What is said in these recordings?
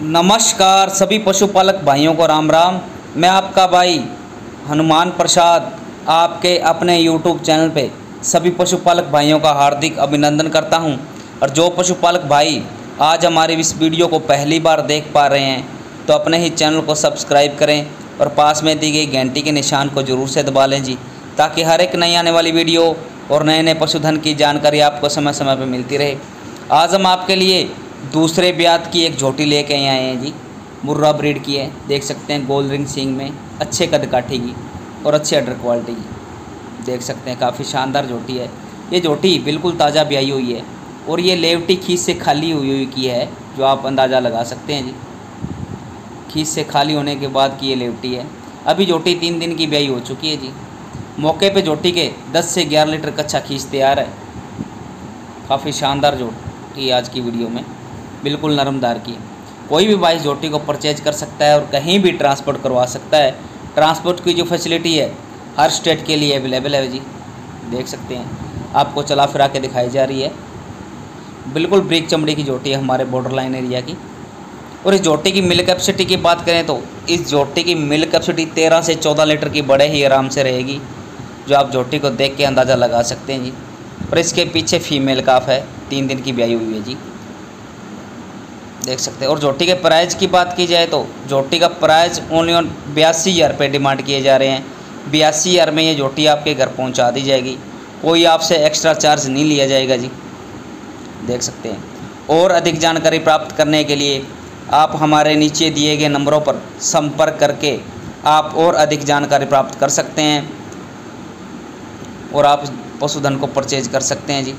नमस्कार सभी पशुपालक भाइयों को राम राम। मैं आपका भाई हनुमान प्रसाद आपके अपने यूट्यूब चैनल पे सभी पशुपालक भाइयों का हार्दिक अभिनंदन करता हूँ। और जो पशुपालक भाई आज हमारे इस वीडियो को पहली बार देख पा रहे हैं तो अपने ही चैनल को सब्सक्राइब करें और पास में दी गई घंटी के निशान को ज़रूर से दबा लें जी, ताकि हर एक नई आने वाली वीडियो और नए नए पशुधन की जानकारी आपको समय समय पर मिलती रहे। आज हम आपके लिए दूसरे ब्यात की एक झोटी लेके आए हैं जी। मुर्रा ब्रीड की है, देख सकते हैं गोल्ड रिंग सिंग में, अच्छे कद की और अच्छे अडर क्वालिटी की। देख सकते हैं, काफ़ी शानदार झोटी है। ये झोटी बिल्कुल ताज़ा ब्याई हुई है और ये लेवटी खीस से खाली हुई हुई की है, जो आप अंदाज़ा लगा सकते हैं जी। खीस से खाली होने के बाद की ये लेवटी है। अभी झोटी तीन दिन की ब्याई हो चुकी है जी। मौके पे झोटी के 10 से 11 लीटर कच्चा खींच तैयार है। काफ़ी शानदार झोटी आज की वीडियो में। बिल्कुल नरमदार की। कोई भी बाइस जोटी को परचेज कर सकता है और कहीं भी ट्रांसपोर्ट करवा सकता है। ट्रांसपोर्ट की जो फैसिलिटी है, हर स्टेट के लिए अवेलेबल है जी। देख सकते हैं। आपको चला फिरा के दिखाई जा रही है। बिल्कुल ब्रिक चमड़ी की जोटी है हमारे बॉर्डर लाइन एरिया की। और इस जोटी की मिल कैपेसिटी की बात करें तो इस जोटी की मिल कैपेसिटी तेरह से चौदह लीटर की बड़े ही आराम से रहेगी, जो आप जोटी को देख के अंदाज़ा लगा सकते हैं जी। और इसके पीछे फीमेल काफ है, तीन दिन की ब्याई हुई है जी। देख सकते हैं। और जोटी के प्राइस की बात की जाए तो जोटी का प्राइस ओनली ऑन बयासी हज़ार रुपये डिमांड किए जा रहे हैं। बयासी हज़ार में ये जोटी आपके घर पहुँचा दी जाएगी। कोई आपसे एक्स्ट्रा चार्ज नहीं लिया जाएगा जी। देख सकते हैं। और अधिक जानकारी प्राप्त करने के लिए आप हमारे नीचे दिए गए नंबरों पर संपर्क करके आप और अधिक जानकारी प्राप्त कर सकते हैं। और आप पशुधन को परचेज कर सकते हैं जी।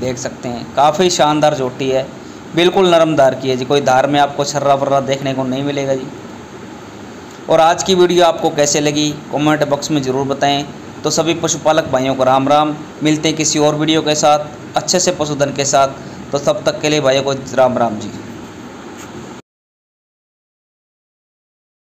देख सकते हैं। काफ़ी शानदार जोटी है। बिल्कुल नरम धार की है जी। कोई धार में आपको छर्रा वर्रा देखने को नहीं मिलेगा जी। और आज की वीडियो आपको कैसे लगी कमेंट बॉक्स में ज़रूर बताएँ। तो सभी पशुपालक भाइयों को राम राम। मिलते हैं किसी और वीडियो के साथ, अच्छे से पशुधन के साथ। तो तब तक के लिए भाइयों को राम राम जी।